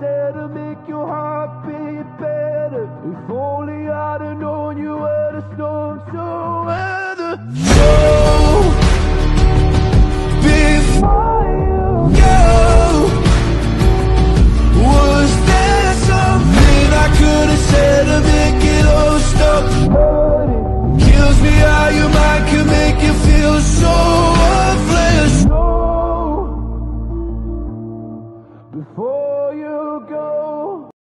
said to make your heart beat better. If only I'd have known you were the storm weather. Before you go, was there something I could have said to make it all stop? Kills me how your mind can make you feel so worthless. No, before you go.